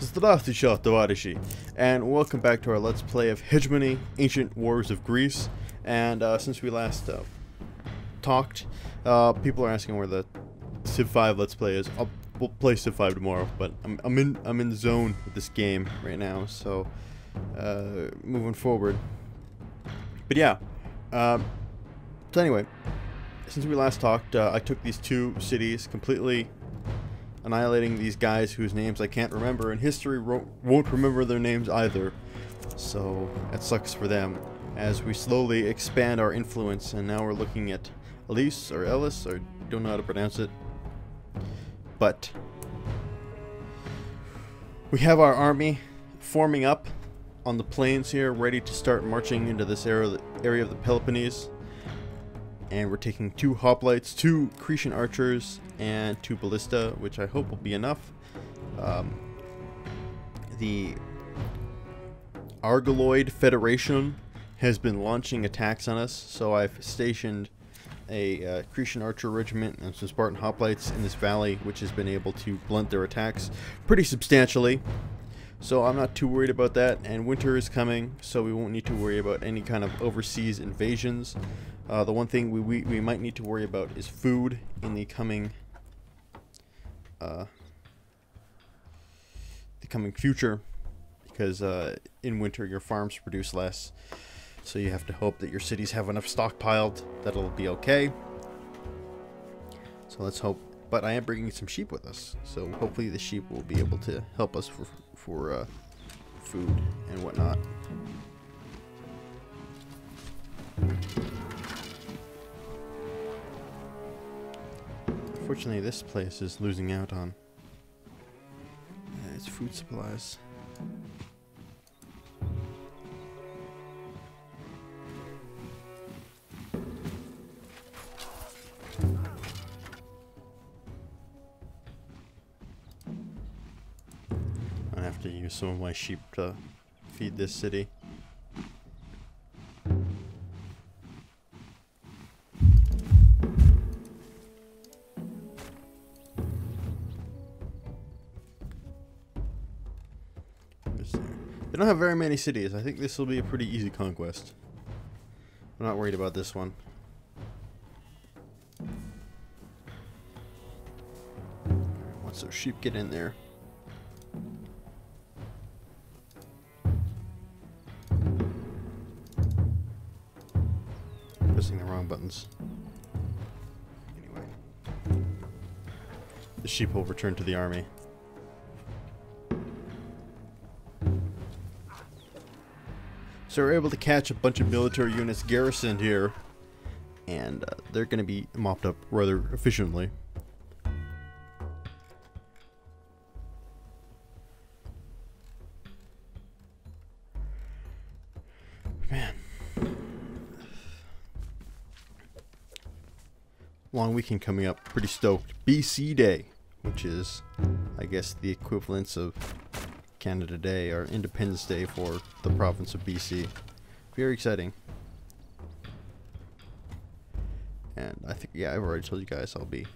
Здравствуйте, товарищи, and welcome back to our Let's Play of Hegemony, Ancient Wars of Greece. And uh, since we last uh, talked, uh, people are asking where the Civ 5 Let's Play is. I'll we'll play Civ 5 tomorrow, but I'm, I'm in I'm in the zone with this game right now, so uh, moving forward. But yeah, uh, so anyway, since we last talked, uh, I took these two cities completely annihilating these guys whose names I can't remember, and history won't remember their names either. So that sucks for them. As we slowly expand our influence, and now we're looking at Elise or Ellis, or don't know how to pronounce it. But we have our army forming up on the plains here, ready to start marching into this area, area of the Peloponnese. And we're taking two hoplites, two Cretan archers, and two ballista, which I hope will be enough. Um, the Argoloid Federation has been launching attacks on us, so I've stationed a uh, Cretan Archer Regiment and some Spartan Hoplites in this valley, which has been able to blunt their attacks pretty substantially. So I'm not too worried about that, and winter is coming, so we won't need to worry about any kind of overseas invasions. Uh, the one thing we, we, we might need to worry about is food in the coming uh, the coming future, because uh, in winter your farms produce less. So you have to hope that your cities have enough stockpiled that it'll be okay. So let's hope. But I am bringing some sheep with us, so hopefully the sheep will be able to help us for for uh, food and whatnot. Unfortunately, this place is losing out on uh, its food supplies. I have to use some of my sheep to feed this city. Many cities. I think this will be a pretty easy conquest. I'm not worried about this one. Once those sheep get in there. Pressing the wrong buttons. Anyway. The sheep will return to the army. So we're able to catch a bunch of military units garrisoned here. And uh, they're going to be mopped up rather efficiently. Man. Long weekend coming up. Pretty stoked. BC Day. Which is, I guess, the equivalence of Canada Day, our Independence Day for the province of BC. Very exciting. And I think, yeah, I've already told you guys I'll be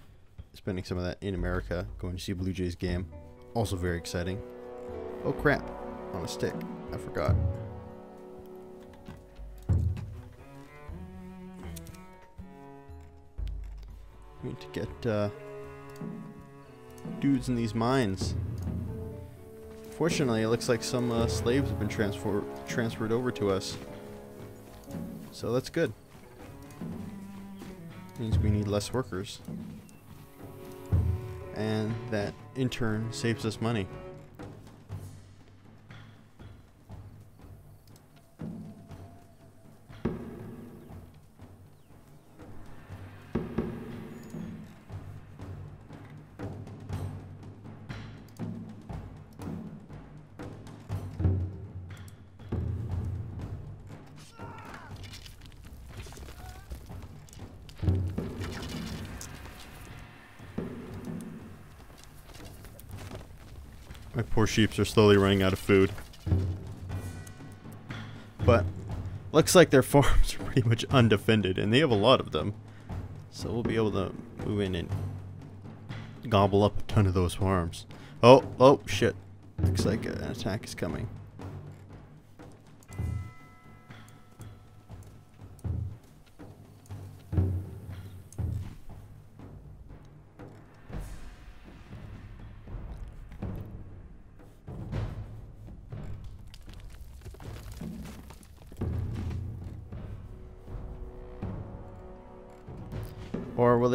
spending some of that in America, going to see Blue Jays game. Also very exciting. Oh crap, on a stick. I forgot. need to get uh, dudes in these mines. Fortunately, it looks like some uh, slaves have been transfer transferred over to us. So that's good. Means we need less workers. And that, in turn, saves us money. My poor sheeps are slowly running out of food. But looks like their farms are pretty much undefended, and they have a lot of them. So we'll be able to move in and gobble up a ton of those farms. Oh, oh, shit. Looks like an attack is coming.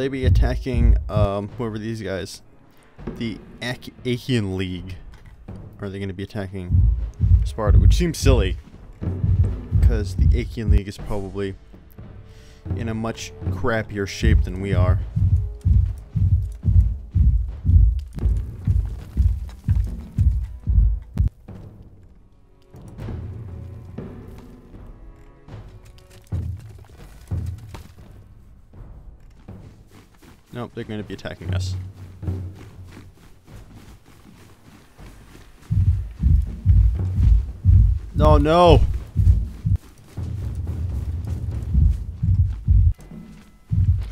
They be attacking um, whoever these guys? The Ach- Achaean League. Are they going to be attacking Sparta? Which seems silly. Because the Achaean League is probably in a much crappier shape than we are. Nope, they're going to be attacking us. No, no!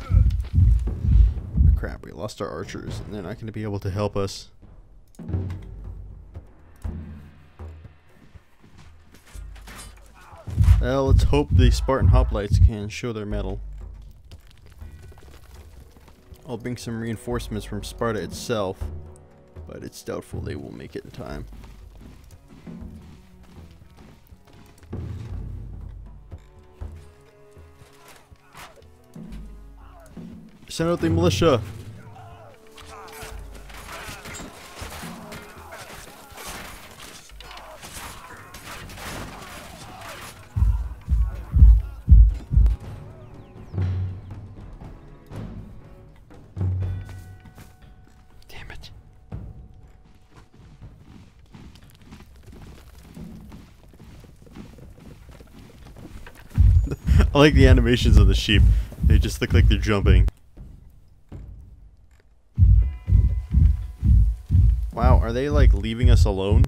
Oh, crap, we lost our archers, and they're not going to be able to help us. Well, let's hope the Spartan hoplites can show their mettle. I'll bring some reinforcements from Sparta itself, but it's doubtful they will make it in time. Send out the militia! Like the animations of the sheep. They just look like they're jumping. Wow, are they like leaving us alone?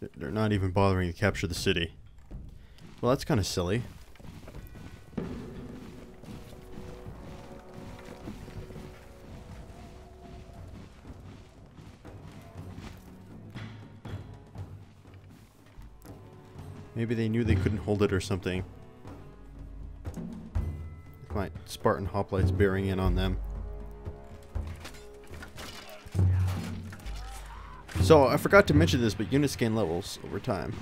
They're- They're not even bothering to capture the city. Well, that's kind of silly. Maybe they knew they couldn't hold it or something. My Spartan hoplites bearing in on them. So, I forgot to mention this, but units gain levels over time.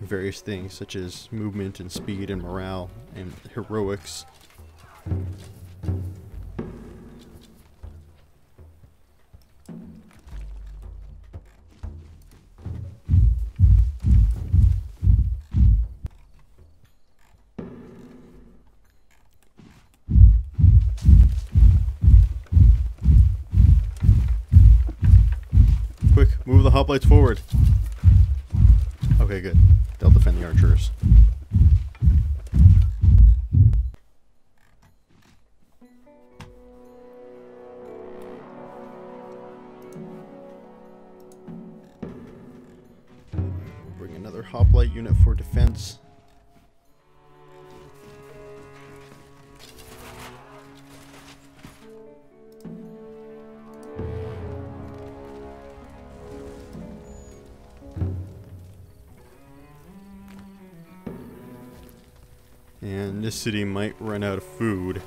Various things such as movement and speed and morale and heroics. Hoplites forward. Okay, good. They'll defend the archers. Bring another hoplite unit for defense. City might run out of food.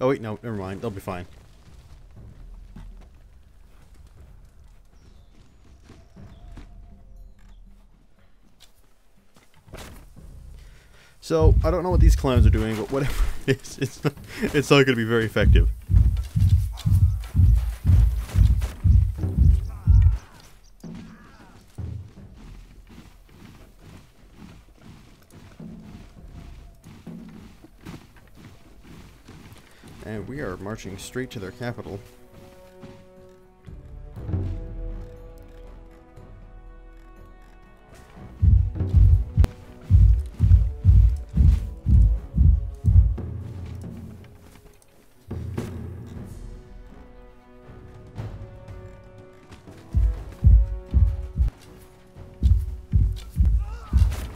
Oh wait, no, never mind. They'll be fine. So, I don't know what these clowns are doing, but whatever it is, it's not, it's not going to be very effective. we are marching straight to their capital.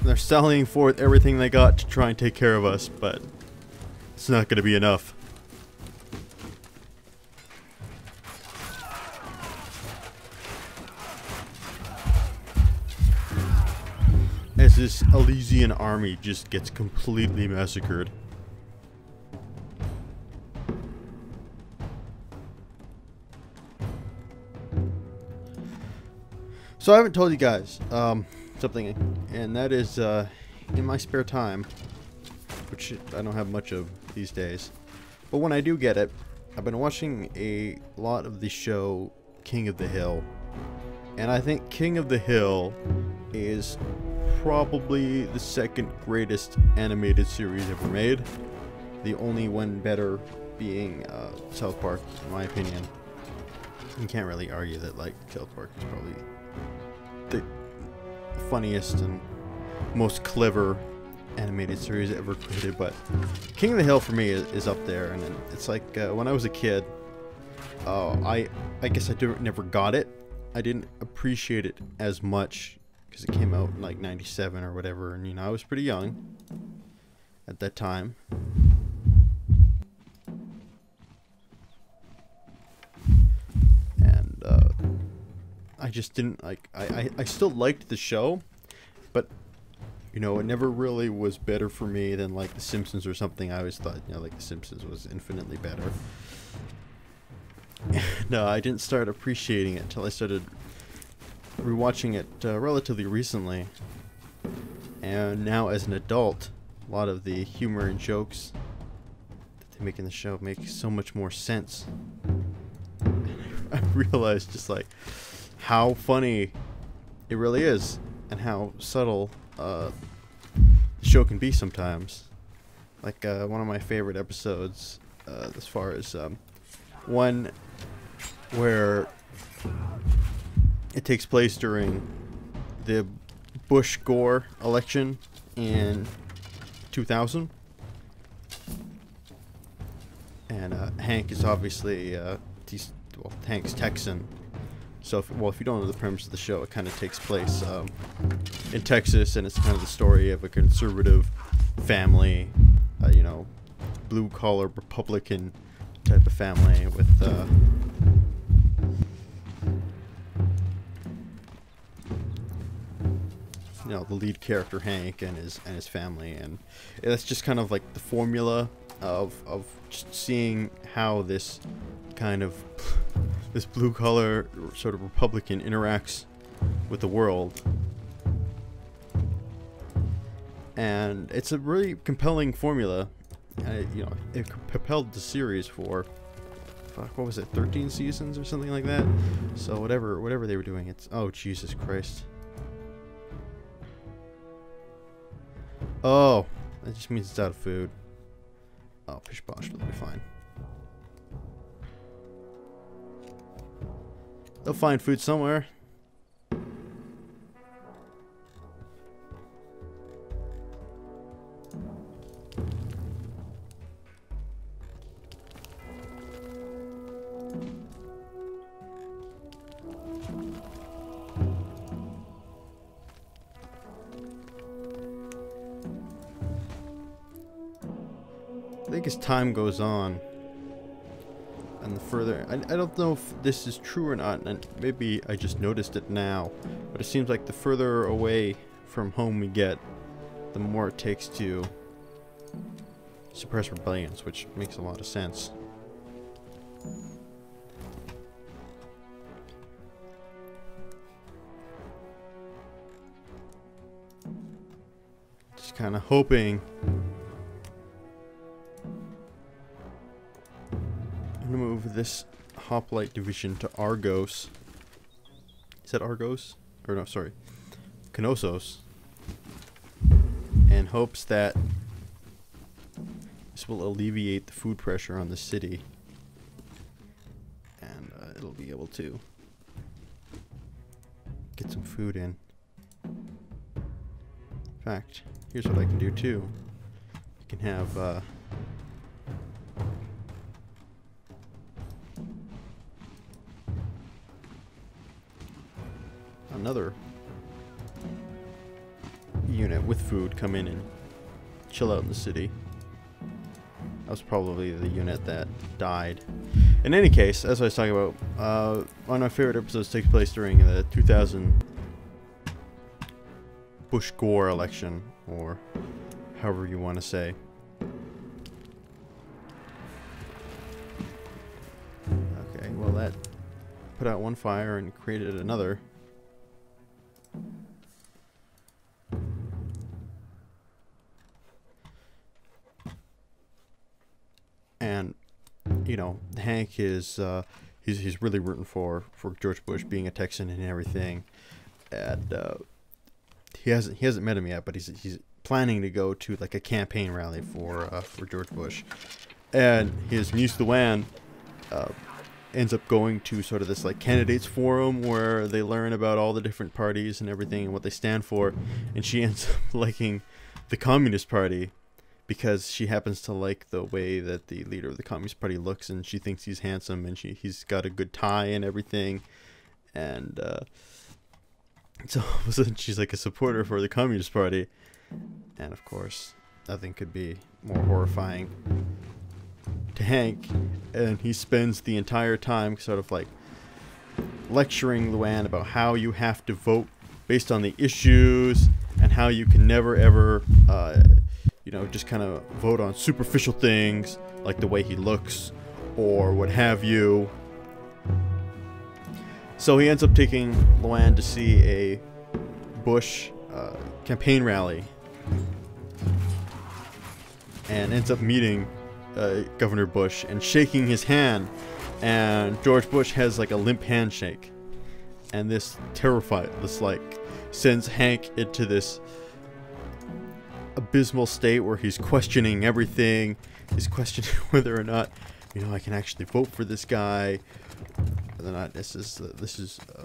they're sallying forth everything they got to try and take care of us, but it's not going to be enough. Elysian army just gets completely massacred. So I haven't told you guys um, something, and that is uh, in my spare time, which I don't have much of these days, but when I do get it, I've been watching a lot of the show King of the Hill, and I think King of the Hill is probably the second greatest animated series ever made. The only one better being uh, South Park, in my opinion. You can't really argue that like South Park is probably the funniest and most clever animated series ever created, but King of the Hill for me is, is up there, and it's like uh, when I was a kid, uh, I I guess I never got it. I didn't appreciate it as much because it came out in like '97 or whatever, and you know I was pretty young at that time. And uh, I just didn't like. I, I I still liked the show, but you know, it never really was better for me than like The Simpsons or something. I always thought, you know, like The Simpsons was infinitely better. no, uh, I didn't start appreciating it until I started rewatching it uh, relatively recently. And now, as an adult, a lot of the humor and jokes that they make in the show make so much more sense. I realized just like how funny it really is and how subtle uh, the show can be sometimes. Like uh, one of my favorite episodes, uh, as far as um, one where it takes place during the Bush Gore election in 2000. And uh, Hank is obviously, uh, well, Hank's Texan so, if, well, if you don't know the premise of the show, it kind of takes place um, in Texas, and it's kind of the story of a conservative family, uh, you know, blue collar Republican type of family with. Know the lead character Hank and his and his family and that's just kind of like the formula of of seeing how this kind of this blue collar sort of Republican interacts with the world. And it's a really compelling formula. you know, it propelled the series for fuck, what was it, 13 seasons or something like that? So whatever whatever they were doing, it's oh Jesus Christ. Oh, that just means it's out of food. Oh, pish posh, will be fine. They'll find food somewhere. Time goes on, and the further I, I don't know if this is true or not and maybe I just noticed it now but it seems like the further away from home we get the more it takes to suppress rebellions which makes a lot of sense. Just kind of hoping move this hoplite division to Argos. Is that Argos? Or no, sorry. Knossos. And hopes that this will alleviate the food pressure on the city. And uh, it'll be able to get some food in. In fact, here's what I can do too. You can have uh, come in and chill out in the city. That was probably the unit that died. In any case, as I was talking about, uh, one of my favorite episodes takes place during the 2000 Bush Gore election, or however you want to say. Okay, well that put out one fire and created another. Know, Hank is uh, he's he's really rooting for for George Bush being a Texan and everything, and uh, he hasn't he hasn't met him yet, but he's he's planning to go to like a campaign rally for uh, for George Bush, and his niece Luann uh, ends up going to sort of this like candidates forum where they learn about all the different parties and everything and what they stand for, and she ends up liking the Communist Party because she happens to like the way that the leader of the Communist Party looks, and she thinks he's handsome, and she he's got a good tie and everything, and uh, so all of a sudden she's like a supporter for the Communist Party, and of course nothing could be more horrifying to Hank, and he spends the entire time sort of like lecturing Luann about how you have to vote based on the issues and how you can never ever. Uh, you know, just kind of vote on superficial things like the way he looks or what have you. So he ends up taking Luann to see a Bush uh, campaign rally and ends up meeting uh, Governor Bush and shaking his hand. And George Bush has like a limp handshake. And this terrified, this like sends Hank into this abysmal state where he's questioning everything. He's questioning whether or not, you know, I can actually vote for this guy. Whether or not this is uh, this is, uh,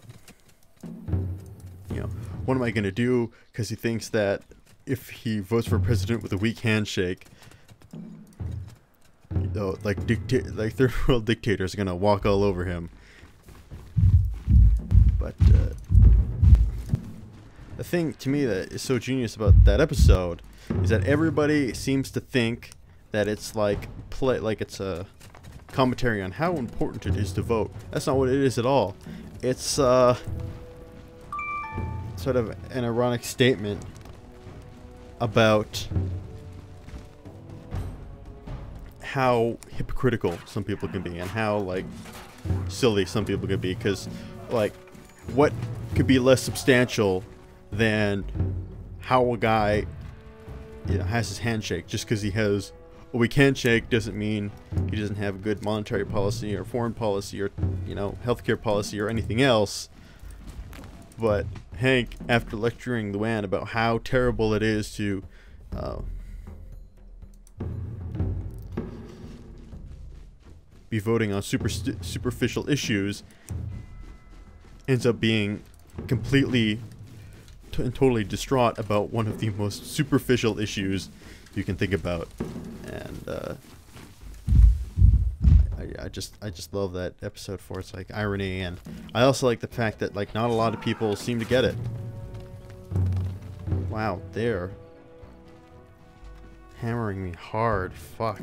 you know, what am I gonna do? Because he thinks that if he votes for president with a weak handshake, you know, like like third world dictators are gonna walk all over him. But uh, the thing to me that is so genius about that episode is that everybody seems to think that it's like play like it's a commentary on how important it is to vote. That's not what it is at all. It's uh sort of an ironic statement about how hypocritical some people can be and how like silly some people can be because like what could be less substantial than how a guy know, has his handshake. Just because he has a weak shake doesn't mean he doesn't have a good monetary policy or foreign policy or you know healthcare policy or anything else. But Hank, after lecturing Luann about how terrible it is to uh, be voting on super superficial issues, ends up being completely totally distraught about one of the most superficial issues you can think about, and uh, I, I just I just love that episode for its like irony, and I also like the fact that like not a lot of people seem to get it. Wow, they're hammering me hard. Fuck.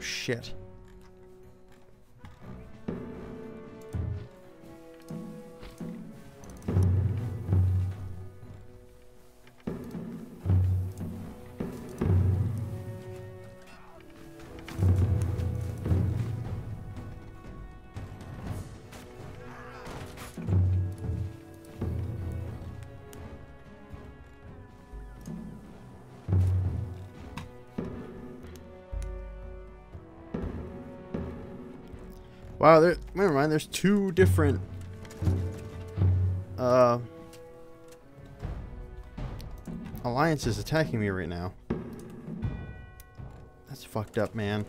Shit. Wow, there, never mind. There's two different uh, alliances attacking me right now. That's fucked up, man.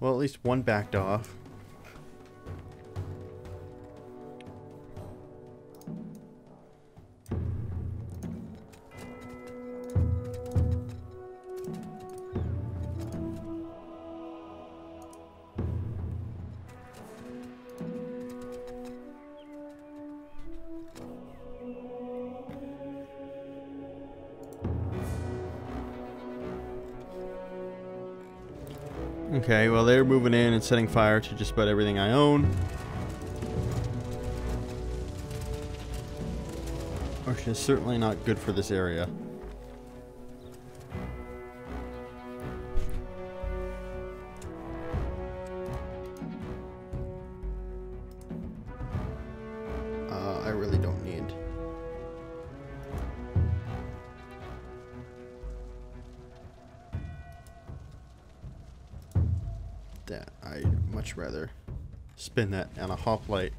Well, at least one backed off. Moving in and setting fire to just about everything I own. Which is certainly not good for this area. Uh, I really don't need Rather Spin that on a hoplite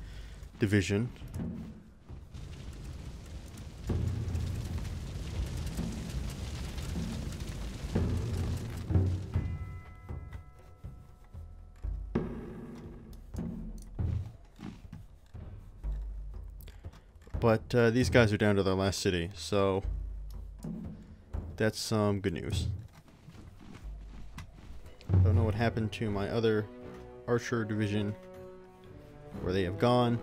division. But uh, these guys are down to their last city, so that's some good news. I don't know what happened to my other archer division, where they have gone.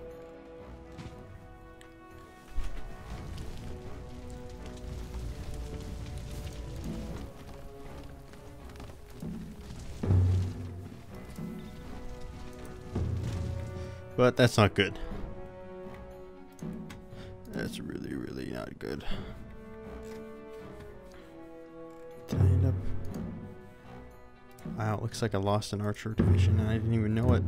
But that's not good. That's really, really not good. Wow, it looks like I lost an archer division and I didn't even know it.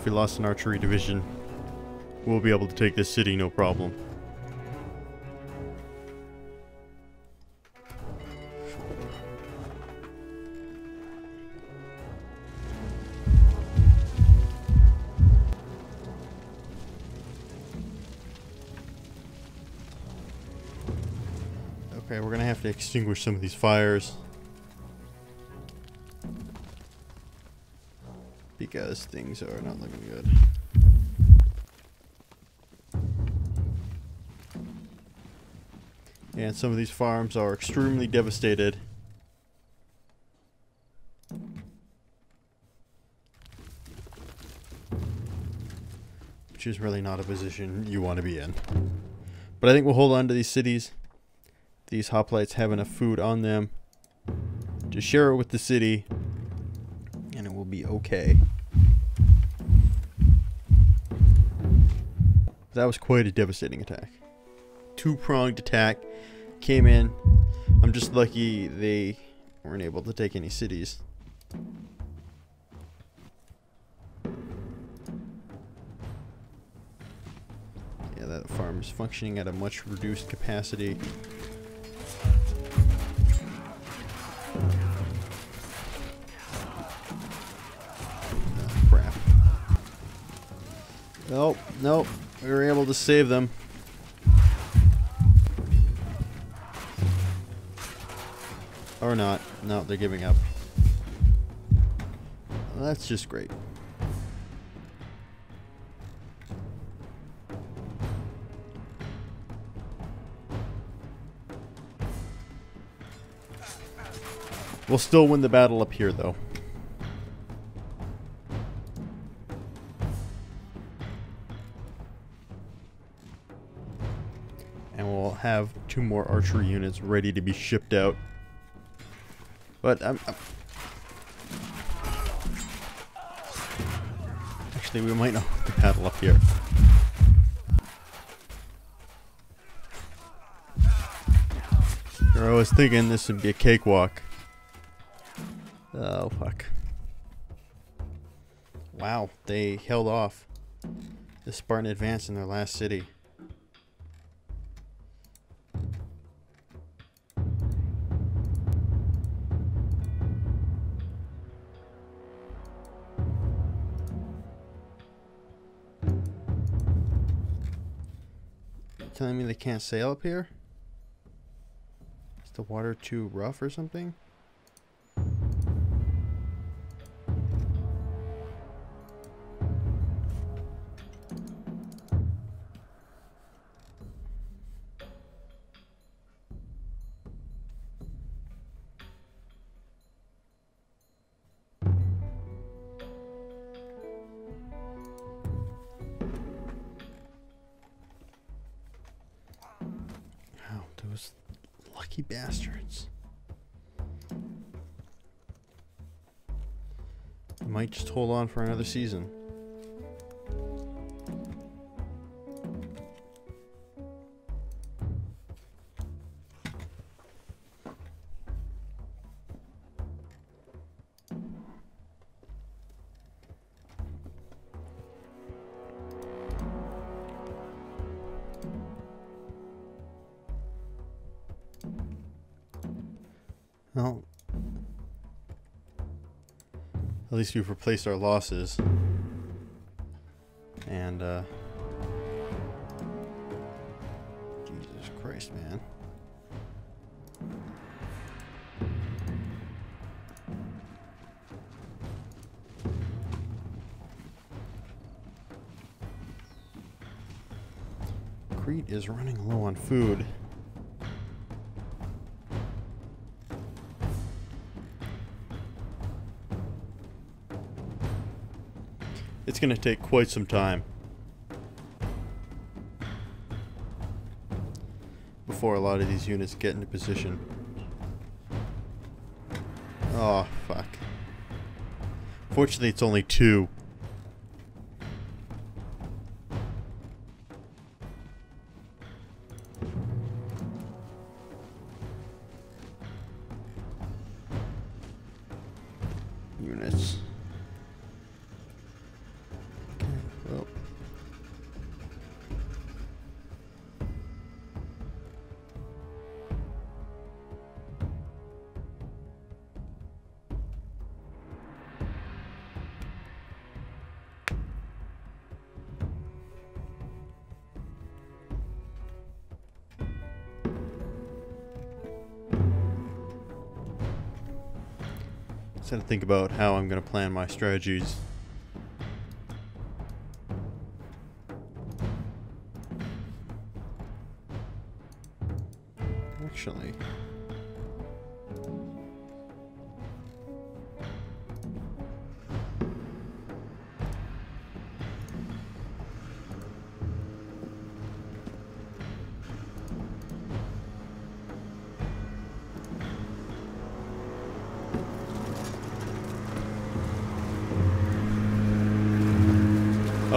If we lost an archery division. We'll be able to take this city no problem. Okay, we're gonna have to extinguish some of these fires. Things are not looking good. And some of these farms are extremely devastated. Which is really not a position you want to be in. But I think we'll hold on to these cities. These hoplites have enough food on them to share it with the city and it will be okay. That was quite a devastating attack. Two pronged attack came in. I'm just lucky they weren't able to take any cities. Yeah, that farm is functioning at a much reduced capacity. Oh, crap. Nope, nope. We were able to save them. Or not. No, they're giving up. That's just great. We'll still win the battle up here, though. And we'll have two more archery units ready to be shipped out. But I'm, I'm actually we might not have to battle up here. I was thinking this would be a cakewalk. Oh, fuck. Wow, they held off. The Spartan advanced in their last city. Telling me they can't sail up here? Is the water too rough or something? Lucky bastards. I might just hold on for another season. At least we've replaced our losses. And, uh... Jesus Christ, man. Crete is running low on food. Going to take quite some time before a lot of these units get into position. Oh, fuck. Fortunately, it's only two. Units. Had to think about how I'm going to plan my strategies.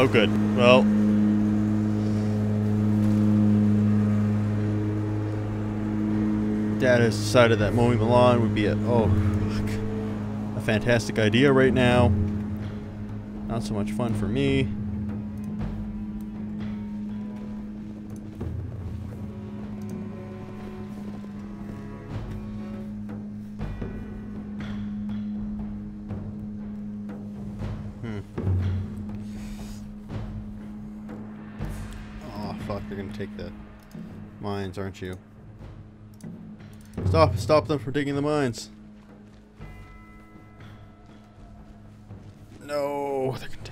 Oh, good. Well. Dad has decided that mowing the lawn would be a oh, a fantastic idea right now. Not so much fun for me. Mines, aren't you? Stop, stop them from digging the mines. No, they're gonna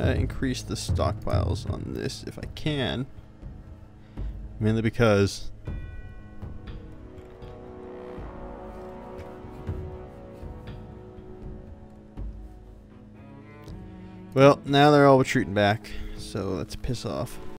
Gonna increase the stockpiles on this if I can. Mainly because Well, now they're all retreating back, so let's piss off.